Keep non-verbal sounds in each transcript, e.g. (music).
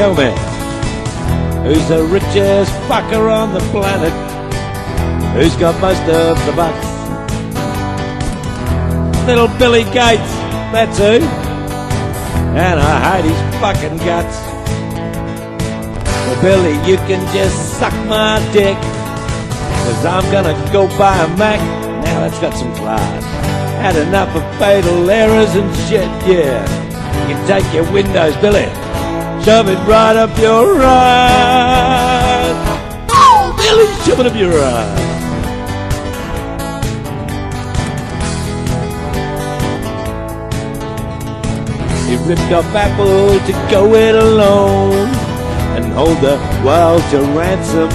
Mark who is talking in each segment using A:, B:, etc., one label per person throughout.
A: Tell me, who's the richest fucker on the planet? Who's got most of the bucks? Little Billy Gates, that's who. And I hate his fucking guts. Well, Billy, you can just suck my dick. Cause I'm gonna go buy a Mac. Now that's got some class. Had enough of fatal errors and shit, yeah. You can take your windows, Billy. Shove it right up your ass. Oh, Billy, shove it up your ass. He ripped off Apple to go it alone and hold the world to ransom.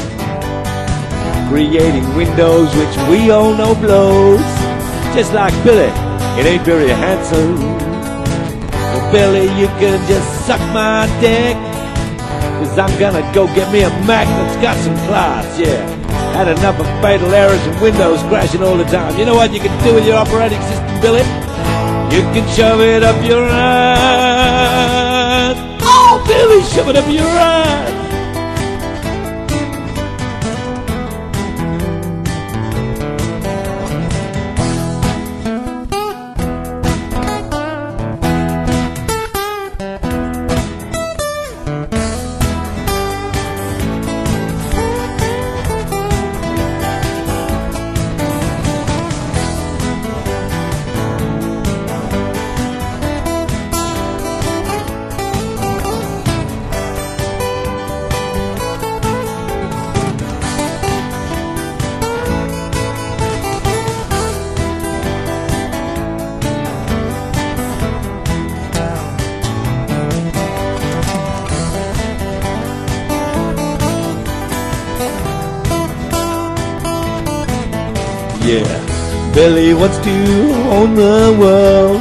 A: Creating windows which we all know blows. Just like Billy, it ain't very handsome. Billy, you can just suck my dick. Cause I'm gonna go get me a Mac that's got some class, yeah. Had enough of fatal errors and Windows crashing all the time. You know what you can do with your operating system, Billy? You can shove it up your ass. Oh, Billy, shove it up your ass. Yeah, Billy wants to own the world.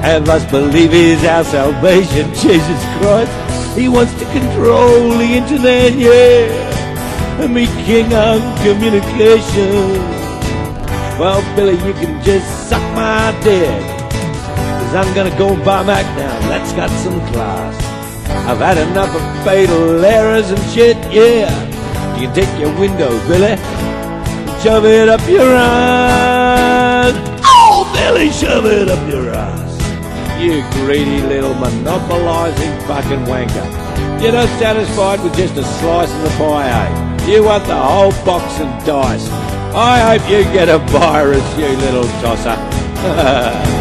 A: Have us believe he's our salvation, (laughs) Jesus Christ. He wants to control the internet, yeah, and be king of communication. Well, Billy, you can just suck my dick. Cause I'm gonna go and buy Mac now. That's got some class. I've had enough of fatal errors and shit, yeah. You can take your windows, Billy. Shove it up your ass. Oh, Billy, shove it up your ass. You greedy little monopolizing fucking wanker. You're not satisfied with just a slice of the pie, eh? You want the whole box and dice. I hope you get a virus, you little tosser. (laughs)